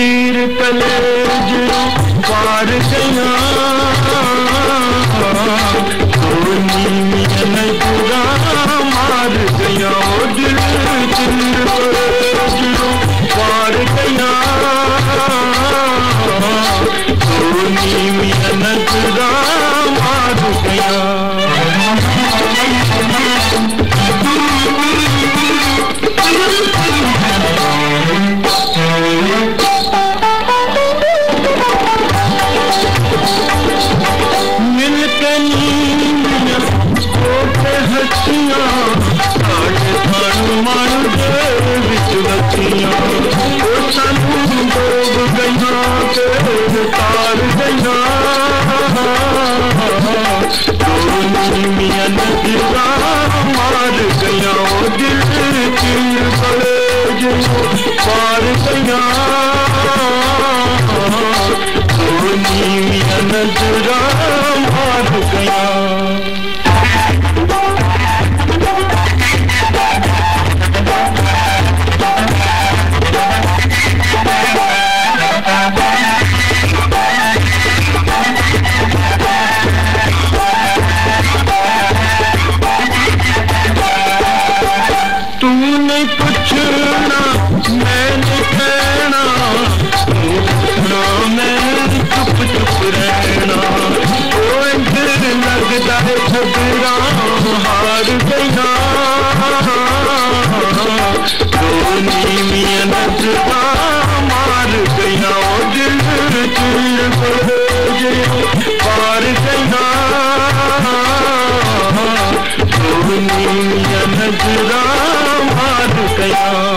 चीर कलेज पार गया पार पया सोनी नजरा गया तूने कुछ गया धोनी मियनत मार गया दिल दिल बहे पार गया मार गया